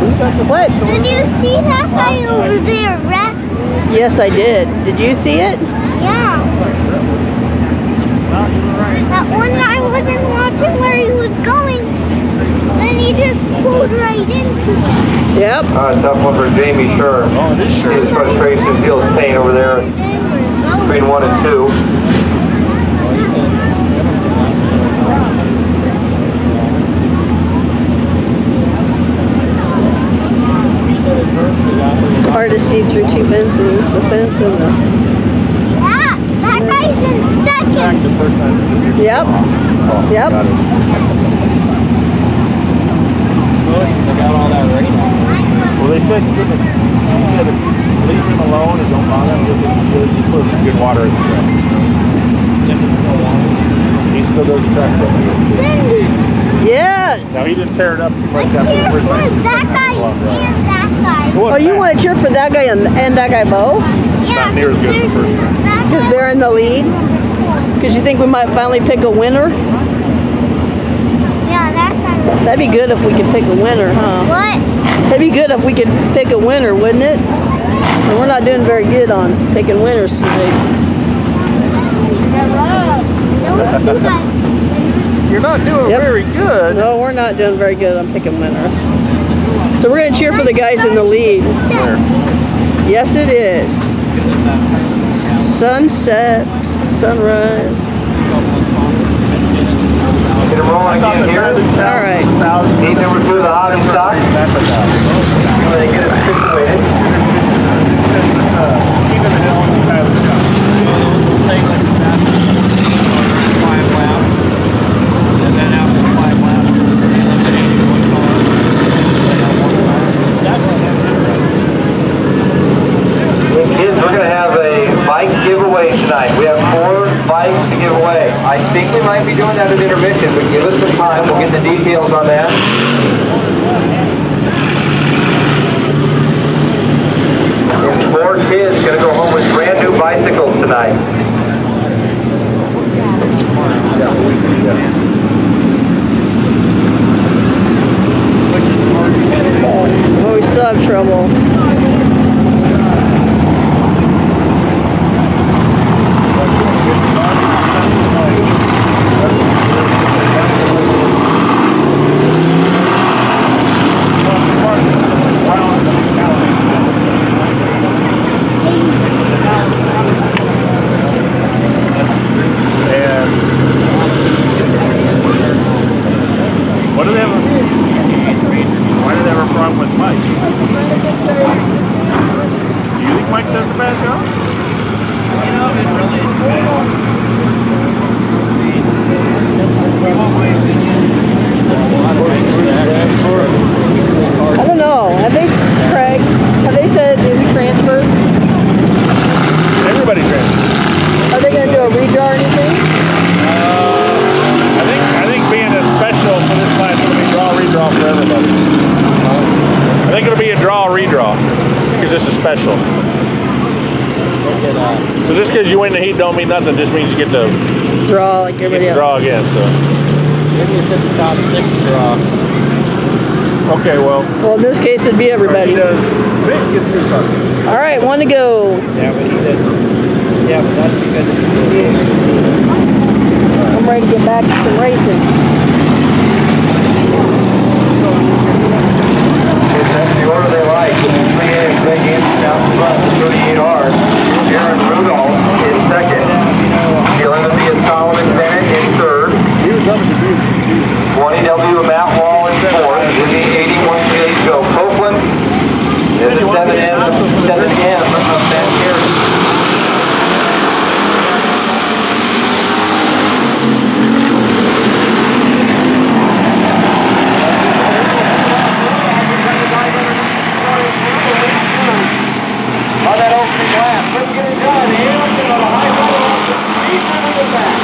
What? Did you see that guy over there, Rex? Yes, I did. Did you see it? Yeah. That one I wasn't watching where he was going. Then he just pulled right into it. Yep. Uh, tough one for Jamie Sure. Oh, it is sure. His frustration feels pain over there They were going. between one and two. Hard to see through two fences. The fence and the. That, that guy's in Back second. the first time. Yep. Yep. Got it. Got all that rain. Well, they said, said that- said leave him alone and don't bother him, just, just just put some good water in the truck. He still does the track. though. Cindy, Yes. Now, he didn't tear it up too much let's after cheer the first for time. that guy and that guy. It Oh, oh, you want to cheer for that guy and, and that guy both? Yeah, not near as good as the first time. that Because they're in the lead? Because you think we might finally pick a winner? Yeah, that guy. That'd be good if we could pick a winner, huh? What? That'd be good if we could pick a winner, wouldn't it? And we're not doing very good on picking winners today. No, you guys. You're not doing Yep. very good. No, we're not doing very good on picking winners. So we're going to cheer for the guys in the lead. Where? Yes, it is. Sunset, sunrise. Get him rolling again here. All right. Heat number two the hobby stock. Get it situated. Keeping the hill on the side of the shop. And then after five laps, eliminating one car. They have one car. It's actually kind of interesting. Kids, we're gonna have a bike giveaway tonight. We have four bikes to give away. I think we might be doing that at intermission, but give us some time. We'll get the details on that. And four kids gonna go home with brand new bicycles tonight. Well, we still have trouble. And what do they have? Why do they have a problem with Mike? Do you think Mike job? You know, it really depends. In my opinion, there's a lot of things that I don't know. Have they, Craig, have they said who transfers? Everybody transfers. Are they going to do a redraw or anything? I think I think being a special for this class is going to be draw redraw for everybody. I think it'll be a draw redraw because it's a special. Look So just because you win the heat don't mean nothing. Just means you get to Draw like everybody else. draw again. So maybe it's at the top six draw. okay, well Well, in this case, it'd be he everybody. does. Vic gets good car. All right, one to go. Yeah, but he doesn't. Yeah, but that's because it's I'm ready to get back to some racing. The order they like. Three A, Greg Anderson out in front, thirty-eight R's. Aaron Rudolph in Africa.